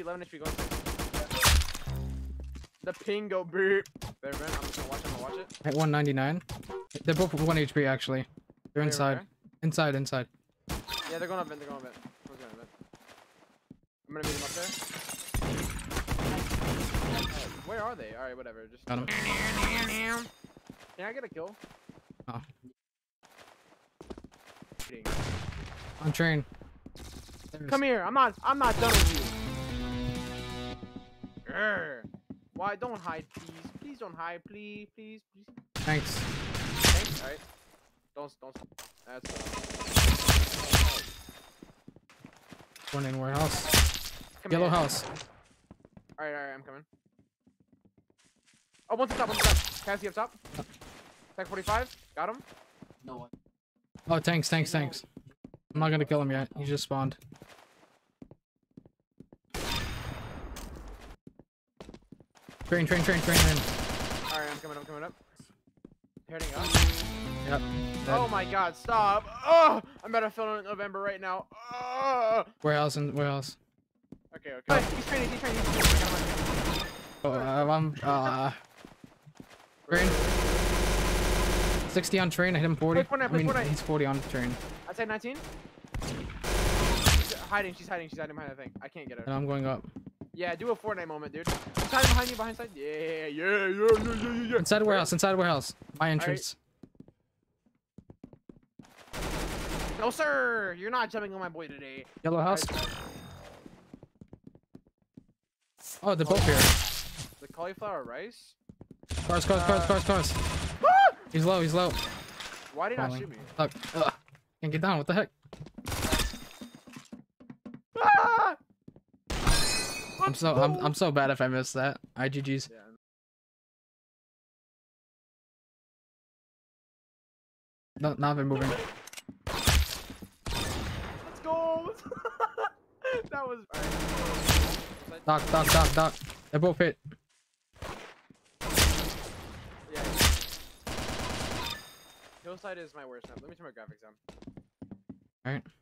11 HP going. The ping go. There, man. I'm just gonna watch it. I'm gonna watch it. At 199. They're both 1 HP actually. They're inside. Inside, inside. Yeah, they're going up vent. They're going up vent. Who's going up vent? I'm gonna meet them up there. Where are they? Alright, whatever. Just. Got 'em. Can I get a kill? Oh. Kidding. On train. There's- Come here. I'm not. I'm not done with you. Grr. Why? Don't hide, please. Please don't hide, please, please, please. Thanks. Thanks. All right. Don't. Don't. That's. Uh, One in warehouse. come Yellow here. house. All right. All right. I'm coming. Oh, one's up top. One's up top. Cassie up top. Tech 45. Got him. No one. Oh, thanks, thanks, thanks. I'm not gonna kill him yet. He just spawned. Train, train, train, train, train. All right. I'm coming. I'm coming up. Heading up. Yep. dead. Oh my God! Stop! Oh, I'm about to fill in November right now. Oh. Warehouse and warehouse. Okay. Okay. He's training. He's training. He's training. Oh, uh, I'm uh. Train. 60 on train. I hit him 40. Play Fortnite, I mean, Fortnite. he's 40 on train. I'd say 19. She's hiding. She's hiding. She's hiding behind that thing. I can't get her. And I'm going up. Yeah, do a Fortnite moment, dude. Hiding behind you, behind side. Yeah, yeah, yeah, yeah, yeah, yeah, yeah. Inside warehouse. Inside warehouse. My entrance. No, sir. You're not jumping on my boy today. Yellow house. Alright, Oh, they're both oh. here. The cauliflower rice. Cars, cars, cars, cars, cars. Ah! He's low. He's low. Why did you not shoot me? Fuck. Ugh. Can't get down. What the heck? I'm so I'm I'm so bad if I miss that. IGG's. Yeah. No, now they're moving. Let's go. that was. Alright. Doc, doc, doc, doc. They both hit. Yeah. Hillside is my worst map. Let me turn my graphics on. Alright. You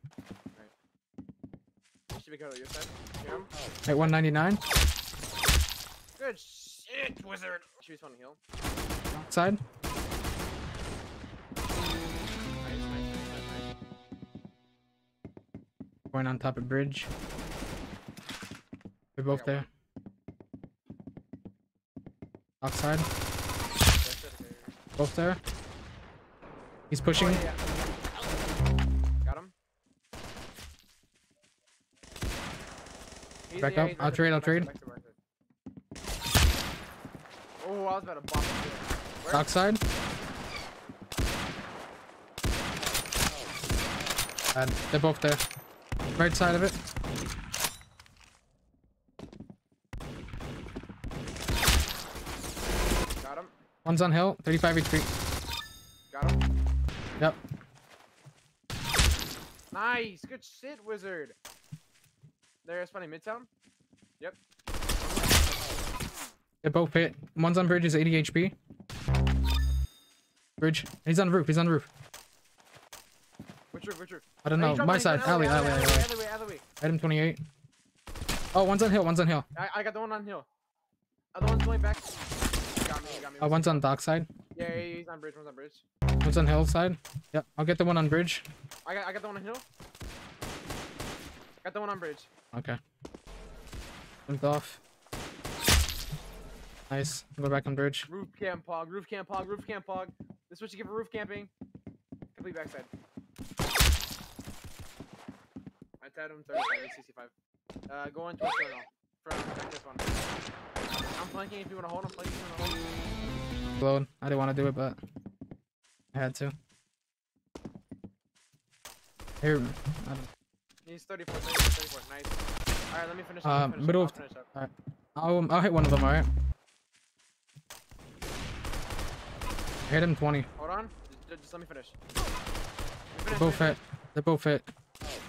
should be good on your side. Him? At 199. Good shit, wizard. Choose one heal. Side. Going on top of bridge. They're both there. Outside. That's it, okay. Both there. He's pushing. Oh, yeah. He's- Back up. he's I'll trade, I'll back trade. back there, back there. Oh, I was about to bomb him. Dock side. And they're both there. Right side of it. Got him. One's on hill. 35 HP. Got him. Yep. Nice. Good shit, wizard. They're spawning midtown. Yep. They both hit. One's on bridge is 80 HP. Bridge. He's on the roof. He's on the roof. Which roof? Which roof? I don't know. My side. Alley, alley, alley. alleyway. Item 28. Oh, one's on hill. One's on hill. I, I got the one on hill. Other one's going back. Got me. Got me. Oh, one's on dock side. Yeah, yeah, he's on bridge. One's on bridge. One's on hill side. Yep. I'll get the one on bridge. I got. I got the one on hill. Got the one on bridge. Okay. Jumped off. Nice. Go back on bridge. Roof camp pog. Roof camp pog. Roof camp pog. This is what you get for roof camping. Complete backside. I tagged him 35 and 65. Uh, go on towards terminal. From check this one. I'm flanking if you want to hold. I'm flanking if you want to hold. Load. I didn't want to do it, but I had to. Here. I don't- He's 34, 34, 34. Nice. Alright, let me finish up. Uh, finish middle up. of- I'll finish up. I'll, I'll hit one of them, alright? Hit him 20. Hold on. Just, just let me finish. Let me They're both let hit. They're both hit. finish.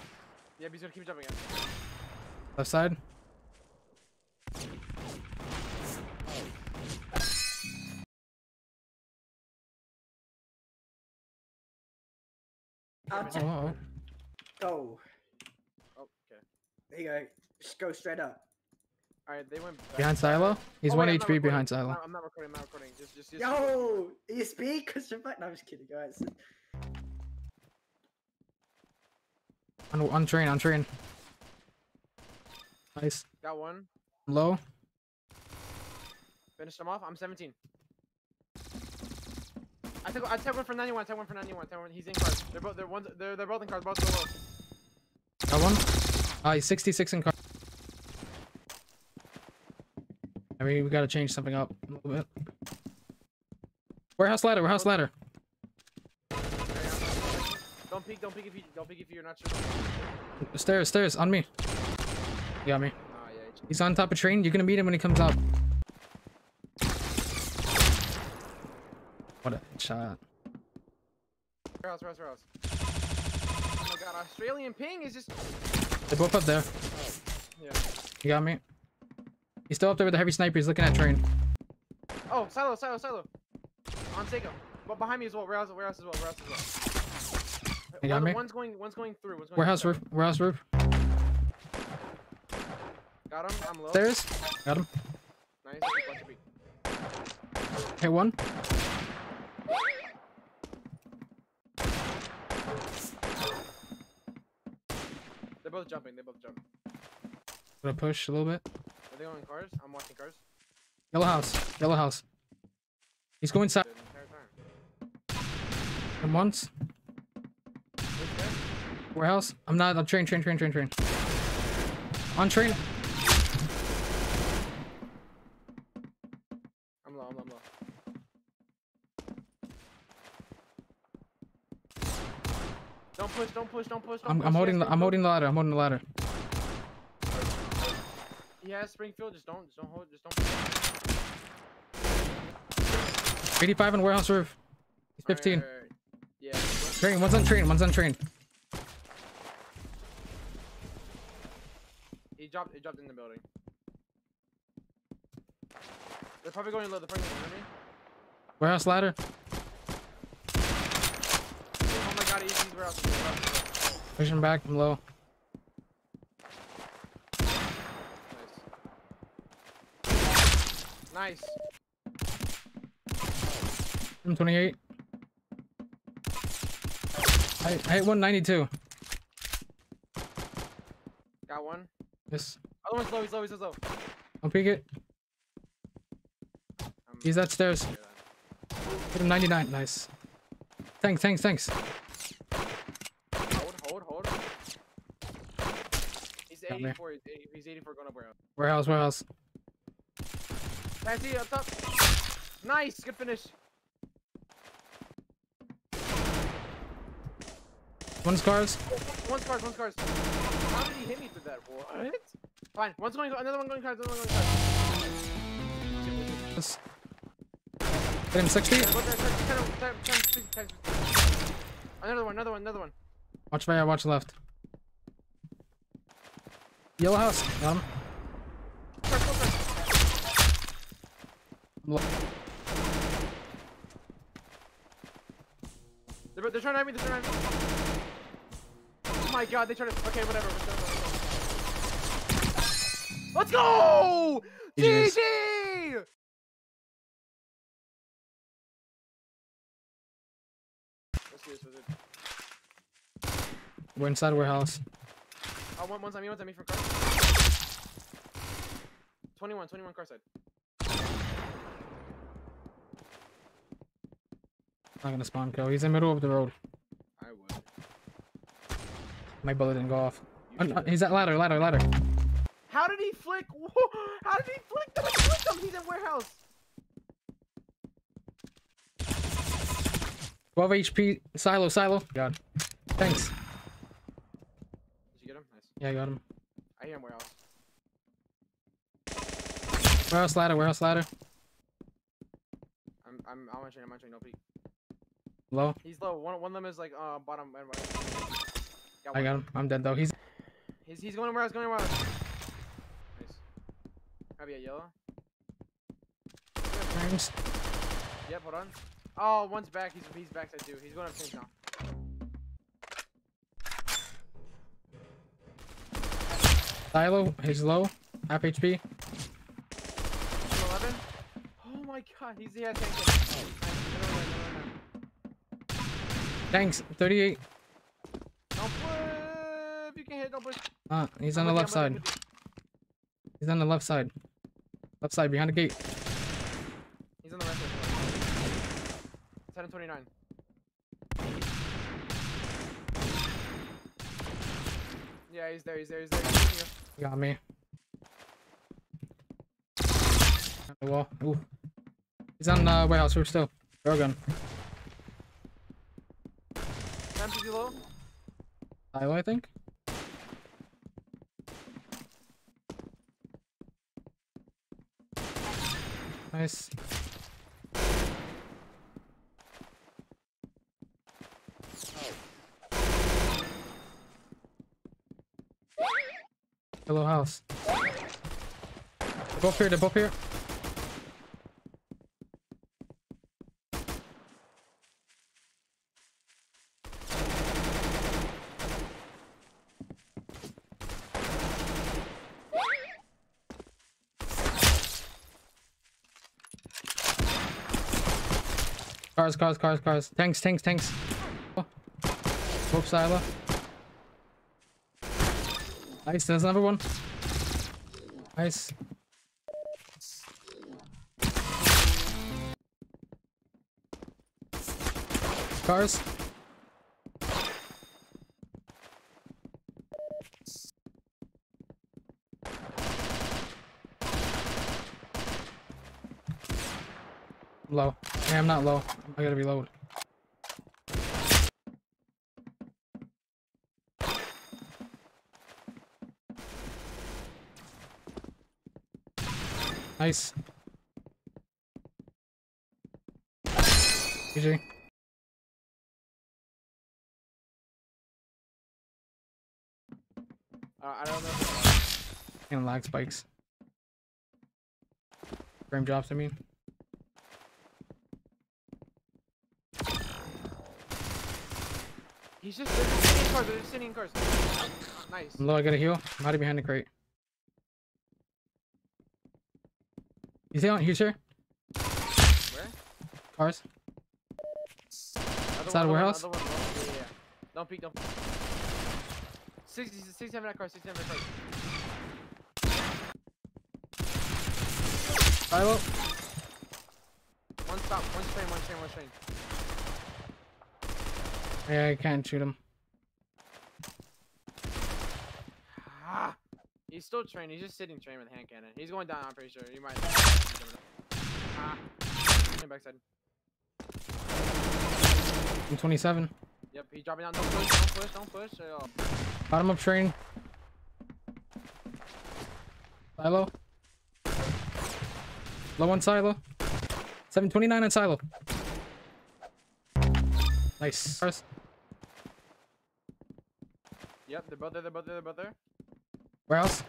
Yeah, but he's gonna keep jumping in. Left side. I'll Oh, oh, Go. Okay. There you go. Just go straight up. Alright, they went back. Behind silo? He's Oh, one wait, HP behind silo. I'm not- recording. I'm not recording. Just, just, just. Yo, ESP, cause you're back. No, I'm just kidding, guys. On, on train, on train. Nice. Got one. Low. Finished him off. I'm 17. I took I took one for 91. I took one for 91. I took one. He's in cars. They're both they're ones they're they're both in cars. Both low. Got one. Ah, he's 66 in car. I mean, we gotta change something up a little bit. Warehouse ladder, warehouse ladder. Don't peek. Don't peek if you don't peek if you're not sure. Stairs, stairs, on me. You got me. Oh yeah. He's on top of train. You're gonna meet him when he comes out. What a shot. Warehouse. Warehouse. Warehouse. Oh my god. Australian ping is just. They're both up there. Yeah. You got me. He's still up there with the heavy sniper. He's looking at train. Oh, silo, silo, silo. On Seiko. But behind me as well. Warehouse, warehouse as well. Warehouse as well. You got One- me? One's going. One's going through. One's going Warehouse through. roof. Warehouse roof. Got him. I'm low. Stairs. Got him. Nice. Watch your peek. Hit one. Both jumping. They're both jumping. Gonna push a little bit. Are they going cars? I'm watching cars. Yellow house. Yellow house. He's going side. The entire time. Him once. Warehouse. I'm not. I'm train. Train. Train. Train. Train. On train. I'm low. I'm low. I'm low. Don't push. Don't push. Don't push. Don't I'm. push. I'm holding. The, I'm holding the ladder. I'm holding the ladder. Has Springfield. Just don't. Just don't hold. Just don't. Push. 85 on warehouse roof. He's 15. Alright, alright, alright. Yeah. Train. One's on train. One's on train. He dropped. He dropped in the building. They're probably going low. They're probably going me. Warehouse ladder. My god. He's, he's warehouse. He's warehouse. Pushing back. I'm low. Nice. Nice. I'm 28. I, I hit 192. Got one. Yes. Other one's low. He's low. He's low. I'll peek it. I'm- He's at stairs. Hit him 99. Nice. Thanks. Thanks. Thanks. Hold, hold, hold. He's Got me. 84. He's 80, he's 84 going up warehouse. Warehouse. Warehouse. Patsy up top. Nice. Good finish. One's cars. One's cars. One's cars. How did he hit me through that? What? Fine. One's going. Another one going cars. Another one going cars. Hit him 60. What the- 10, 10, 10, 10, 50, 10, 50. Another one. Another one. Another one. Watch right. Watch left. Yellow house. Got him. Cars, go cars. I'm low. They're, they're trying to hit me. They're trying to hit me. Oh my god. They try to. Okay. Whatever. Let's go. GG. Let's do this. We're inside warehouse. Oh, one, one's on me, one's on me from car. 21, 21 car side. Not gonna spawn kill. He's in the middle of the road. I would. My bullet didn't go off. You should. uh, he's at ladder. Ladder. Ladder. How did he flick? How did he flick? Did I flick him? He's in warehouse. 12 HP. Silo. Silo. God. Thanks. Did you get him? Nice. Yeah, I got him. I hear him warehouse. Warehouse ladder. Warehouse ladder. I'm, I'm, I'm entering, I'm entering, no peek. Low. He's low. One, one of them is like, uh, bottom and right. Got I got him. I'm dead though. He's He's, he's going warehouse, going warehouse. Nice. Probably a yellow. Thanks. Yep, hold on. Oh, one's back. He's, he's backside too. He's going up pink now. Silo, he's low. Half HP. 11. Oh my god, he's the ass Thanks, 38. Don't flip. You can hit, don't push. Ah, he's on the left side. He's on the left side. Left side, behind the gate. He's on the left side. 729. Yeah, he's there, he's there, he's there. He's shooting you. He got me. On the wall. Ooh. He's on the warehouse roof still. Railgun. 10 PG low. Silo, I think. Nice. Hello house. They're both here, they're both here. Cars, cars, cars, cars. Tanks, tanks, tanks. Oh. Both silo. Nice, there's another one. Nice. Cars. Low. Hey, I'm not low. I gotta reload. Nice. GG. Uh, I don't know. And lag spikes. Frame drops, I mean. He's just they're just sitting in cars, they're just sitting in cars. Nice. I'm low, I got a heal. I'm hiding behind the crate. He's here, he's here. Where? Cars. Other Inside the one, one, warehouse? other one, yeah, yeah, yeah. Don't peek, don't peek. 60, 67 that car, 67 that car. Silo. One stop, one train, one train, one train. Yeah, I can't shoot him. He's still trained, he's just sitting trained with hand cannon. He's going down, I'm pretty sure. You might. Ah. Backside. I'm 27. Yep, he's dropping down. Don't push, don't push, don't push. Oh. Bottom up train. Silo. Low on silo. 729 on silo. Nice. Yep, they're both there, they're both there, they're both there. Warehouse.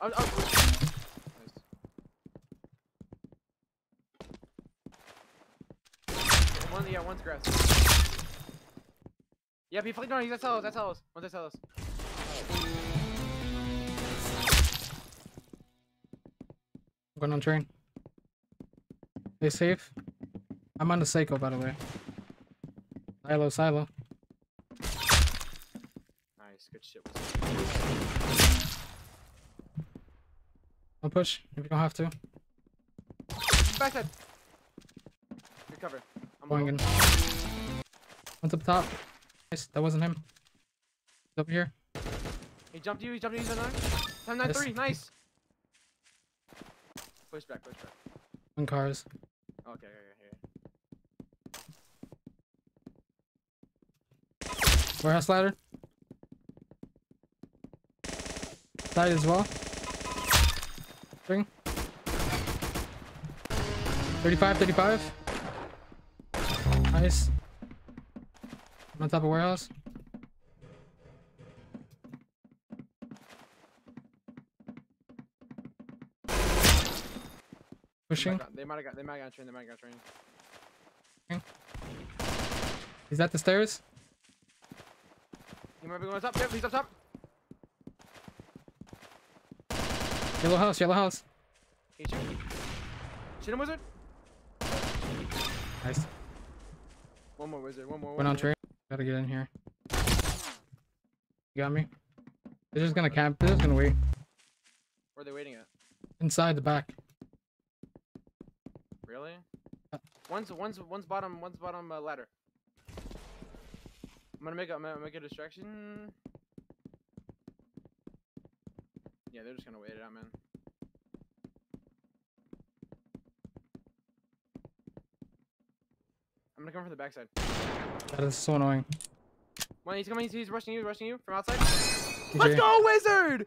Oh, oh. Nice. One, yeah, one's grass. Yeah, he flicked. No, he's at Celos. That's Celos. One's at Celos. I'm going on train. Stay safe. I'm on the Seiko, by the way. Silo, silo. Nice, good shit. Don't push if you don't have to. Backside. Good cover. I'm Going low. in. One's up top. Nice. That wasn't him. He's over here. He jumped you. He jumped you. He's on nine. Time nine Yes. three. Nice. Push back. Push back. On cars. Okay. Okay. here. Warehouse ladder. Side as well. Spring. 35, 35. Nice. I'm on top of warehouse. Pushing. They might have got. They might have got train. They might have got train. He's at the stairs. He might be going up. Yep. He's up top. Yellow house, yellow house. Shoot him, wizard. Nice. One more wizard. One more. Went one on train. Gotta get in here. You got me? They're just gonna camp. They're just gonna wait. Where are they waiting at? Inside the back. Really? Uh. One's one's one's bottom one's bottom uh, ladder. I'm gonna make a I'm gonna make a distraction. Yeah, they're just gonna wait it out, man. I'm gonna come from the backside. That is so annoying. One, he's coming. He's, he's rushing you. He's rushing you from outside. Let's go, wizard!